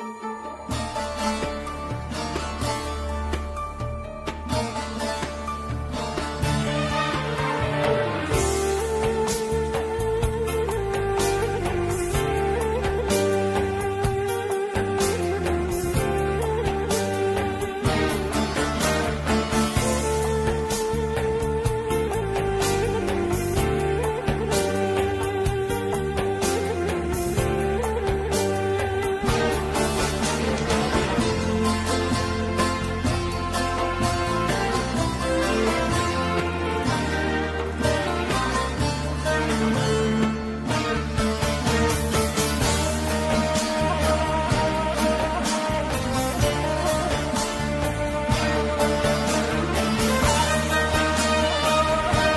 あ!